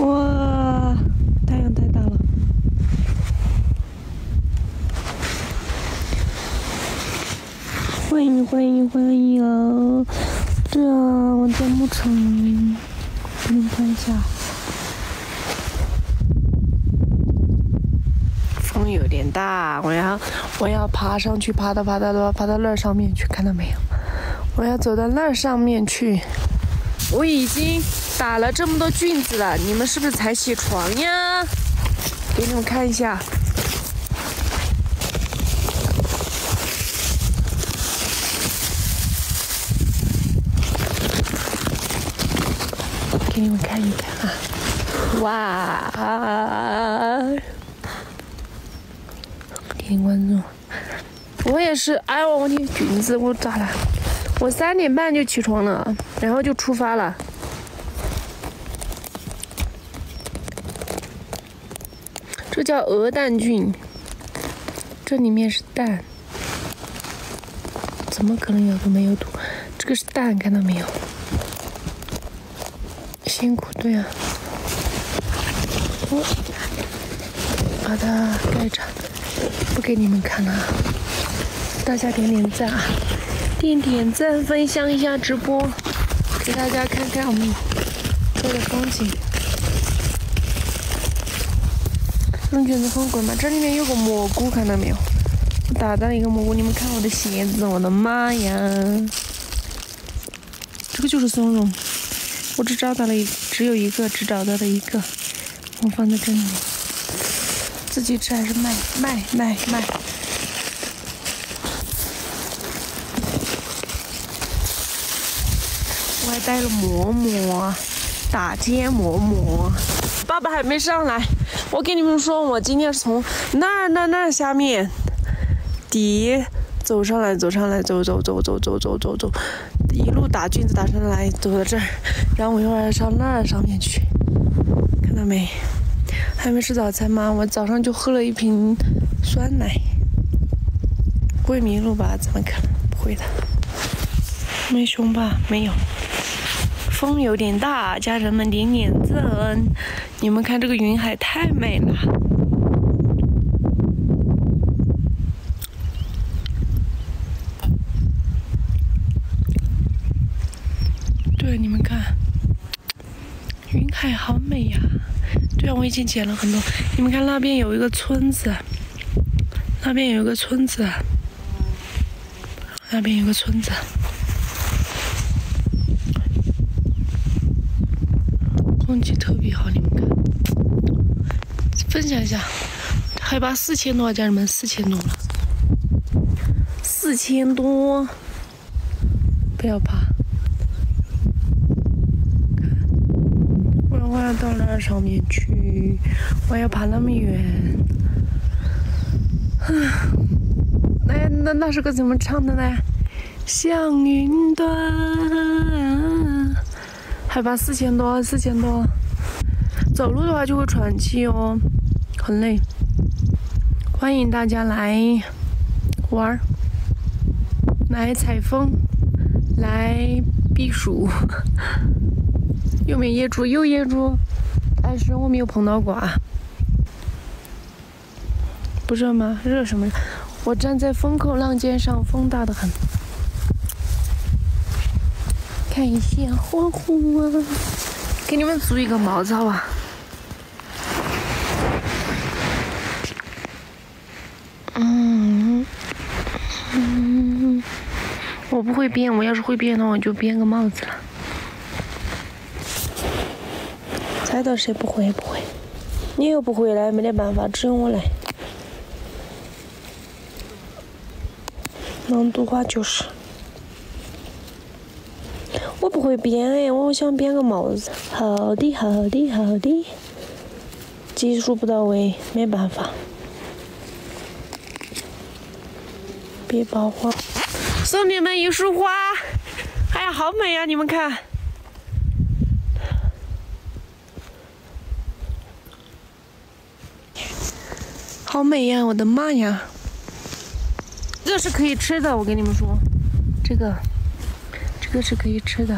哇，太阳太大了！欢迎欢迎欢迎！对啊，我在牧场，给你们看一下。风有点大，我要我要爬上去，爬到爬到爬爬到那上面去，看到没有？我要走到那上面去。我已经打了这么多菌子了，你们是不是才起床呀？给你们看一下，给你们看一看啊！哇！点关注，我也是，哎呦我的菌子，我咋了？我三点半就起床了，然后就出发了。这叫鹅蛋菌，这里面是蛋，怎么可能有个没有毒？这个是蛋，看到没有？辛苦，对啊。我把它盖着，不给你们看了。大家点点赞啊！点点赞，分享一下直播，给大家看看我们这的风景。用卷子风滚吧，这里面有个蘑菇，看到没有？我打到一个蘑菇，你们看我的鞋子，我的妈呀！这个就是松茸，我只找到了一，只有一个，只找到了一个，我放在这里，自己吃还是卖？卖卖卖！还带了馍馍，打尖馍馍。爸爸还没上来，我跟你们说，我今天是从那儿那那下面底走上来，走上来，走走走走走走走走，一路打菌子打上来，走到这儿，然后我一会儿上那儿上面去，看到没？还没吃早餐吗？我早上就喝了一瓶酸奶。会迷路吧？怎么可能？不会的。没熊吧？没有。风有点大，家人们点点赞。你们看这个云海太美了。对，你们看，云海好美呀。对啊，我已经捡了很多。你们看那边有一个村子，那边有一个村子，那边有个村子。空气特别好，你们看，分享一下，海拔四千多，家人们，四千多了，四千多，不要怕，看，我我要到那上面去，我要爬那么远，啊，那那那首歌怎么唱的呢？像云端。海拔四千多，四千多，走路的话就会喘气哦，很累。欢迎大家来玩儿，来采风，来避暑。有没有野猪？有野猪，但是我没有碰到过啊。不热吗？热什么？我站在风口浪尖上，风大的很。看一下花花！给你们租一个帽子好吧？嗯嗯，我不会编，我要是会编的话，我就编个帽子了。猜到谁不会不会？你又不会来，没得办法，只有我来。朗读话就是。会编哎，我想编个帽子。好的，好的，好的。技术不到位，没办法。别爆花！送你们一束花。哎呀，好美呀！你们看，好美呀！我的妈呀！这是可以吃的，我跟你们说，这个。这是可以吃的，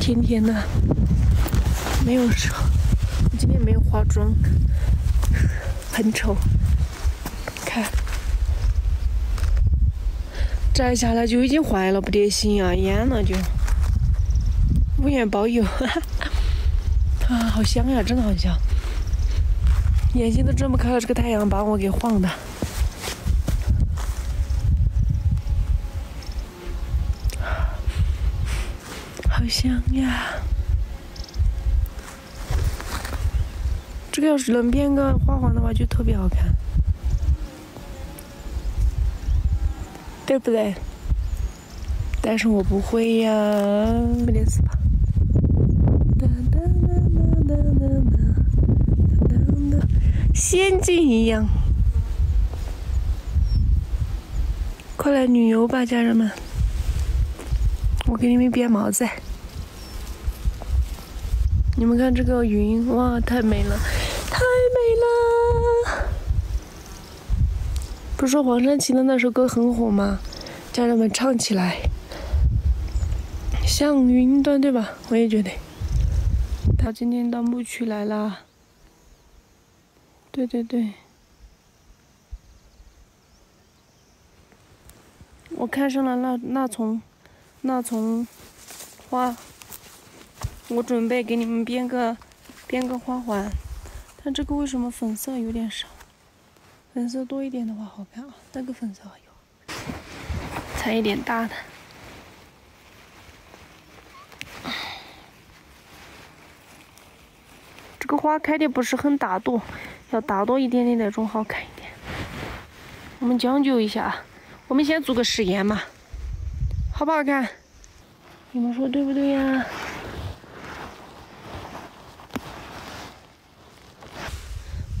甜甜的，没有说。我今天没有化妆，很丑。看，摘下来就已经坏了，不得行啊，蔫了就。无盐包邮，啊，好香呀，真的好香。眼睛都睁不开了，这个太阳把我给晃的。香呀。这个要是能编个花环的话就特别好看。对不对？但是我不会呀。没得事吧仙境一样。快来旅游吧家人们。我给你们编帽子你们看这个云，哇，太美了，太美了！不是说黄山琴的那首歌很火吗？家人们唱起来，像云端，对吧？我也觉得。他今天到牧区来啦。对对对。我看上了那那丛，那丛花。我准备给你们编个编个花环，但这个为什么粉色有点少？粉色多一点的话好看啊，那个粉色有，采一点大的。这个花开的不是很大朵，要大朵一点的那种好看一点。我们将就一下，我们先做个实验嘛，好不好看？你们说对不对呀？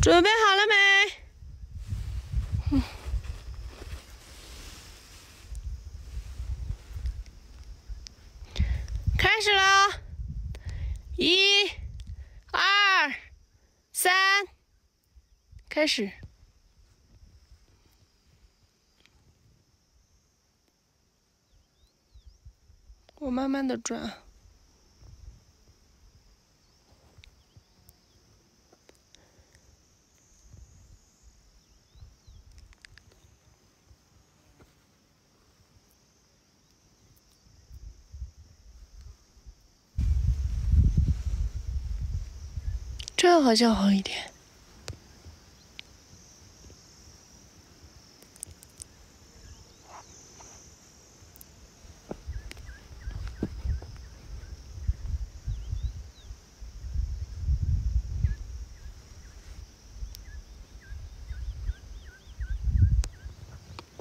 准备好了没？开始了，一、二、三，开始。我慢慢的转。这好像好一点，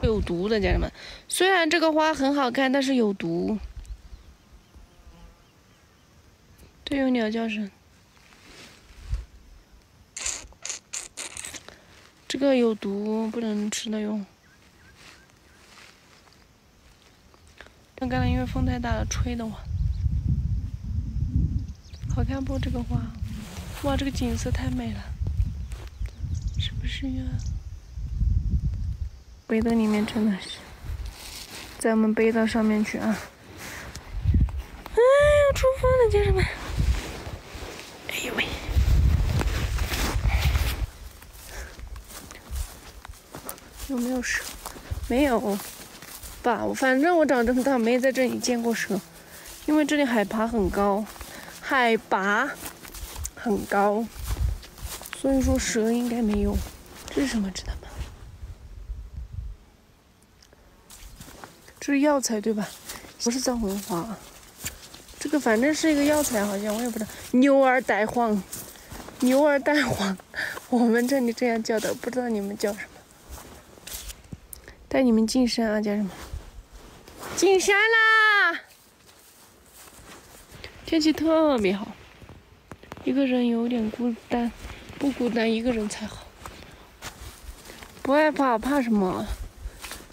有毒的家人们。虽然这个花很好看，但是有毒。这有鸟叫声。这个有毒，不能吃的哟。刚刚因为风太大了，吹的我。好看不？这个花，哇，这个景色太美了，是不是呀？背到里面真的是，在我们背到上面去啊！哎呀，出发了，家人们！有没有蛇？没有，爸，我反正我长这么大没在这里见过蛇，因为这里海拔很高，海拔很高，所以说蛇应该没有。这是什么知道吗？这是药材对吧？不是藏红花，这个反正是一个药材，好像我也不知道。牛儿带黄，牛儿带黄，我们这里这样叫的，不知道你们叫什么。带你们进山啊，家人们！进山啦！天气特别好，一个人有点孤单，不孤单一个人才好。不害怕，怕什么？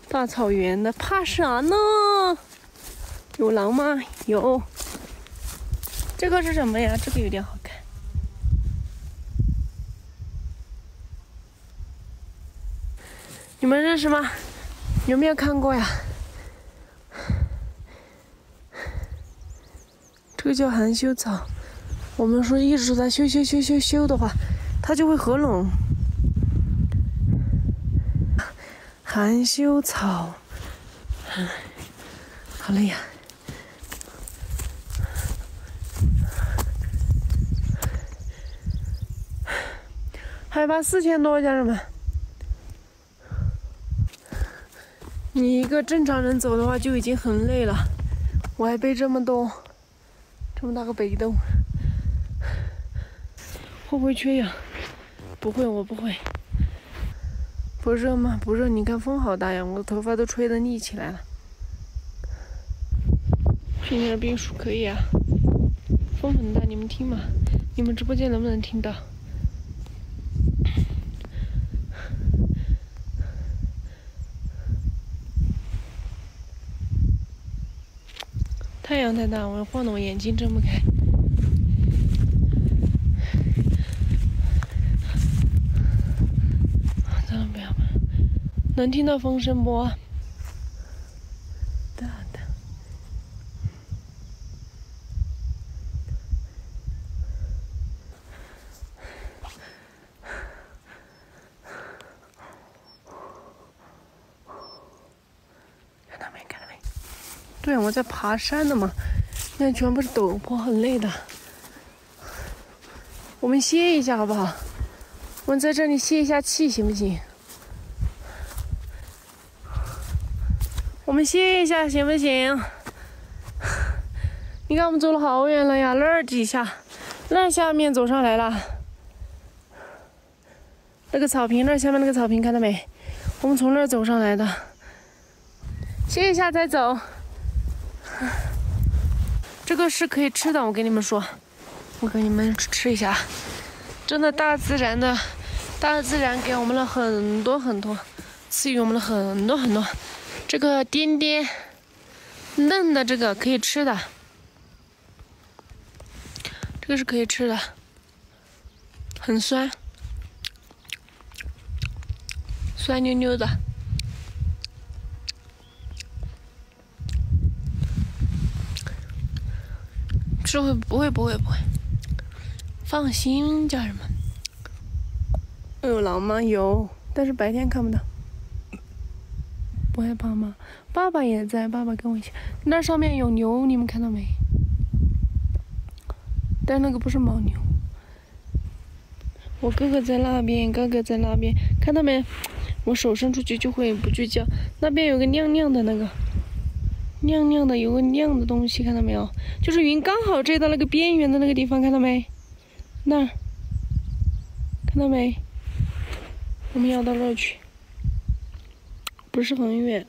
大草原的，怕啥呢？有狼吗？有。这个是什么呀？这个有点好看。你们认识吗？有没有看过呀？这个叫含羞草。我们说一直在修修修修修的话，它就会合拢。含羞草，好累呀！海拔四千多，家人们。你一个正常人走的话就已经很累了，我还背这么多，这么大个背兜，会不会缺氧？不会，我不会。不热吗？不热。你看风好大呀，我的头发都吹得立起来了。去年的冰暑可以啊，风很大，你们听嘛？你们直播间能不能听到？太阳太大，我晃得我眼睛睁不开。算了，不要吧。能听到风声不？大的。看到没？看到没？对，我在爬山的嘛，那全部是陡坡，很累的。我们歇一下好不好？我们在这里歇一下气，行不行？我们歇一下，行不行？你看，我们走了好远了呀，那儿底下，那下面走上来了。那个草坪，那下面那个草坪看到没？我们从那儿走上来的。歇一下再走。这个是可以吃的，我跟你们说，我给你们吃一下。真的，大自然的，大自然给我们了很多很多，赐予我们了很多很多。这个颠颠嫩的，这个可以吃的，这个是可以吃的，很酸，酸溜溜的。是会不会不会不会，放心，家人们。有狼吗？有，但是白天看不到。不害怕吗？爸爸也在，爸爸跟我一起。那上面有牛，你们看到没？但那个不是牦牛。我哥哥在那边，哥哥在那边，看到没？我手伸出去就会不聚焦。那边有个亮亮的那个。亮亮的，有个亮的东西，看到没有？就是云刚好遮到那个边缘的那个地方，看到没？那，看到没？我们要到那去，不是很远。